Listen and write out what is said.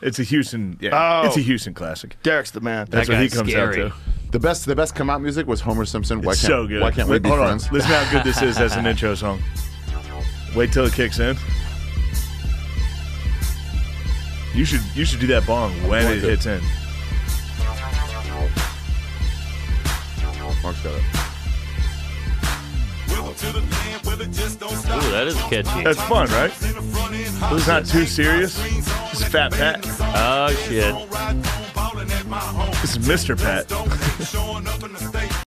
It's a Houston. Yeah, Oh. it's a oh. Houston classic. Derek's the man. That's That what he comes scary. out to. The best, the best come out music was Homer Simpson. Why It's can't, so good. Why can't we Wait, be hold on. friends? Listen how good this is as an intro song. Wait till it kicks in. You should you should do that bong when it to. hits in. Mark's got it. Ooh, that is catchy. That's fun, right? It's not too serious. It's Fat Pat. Oh shit. This is Mr. Pat.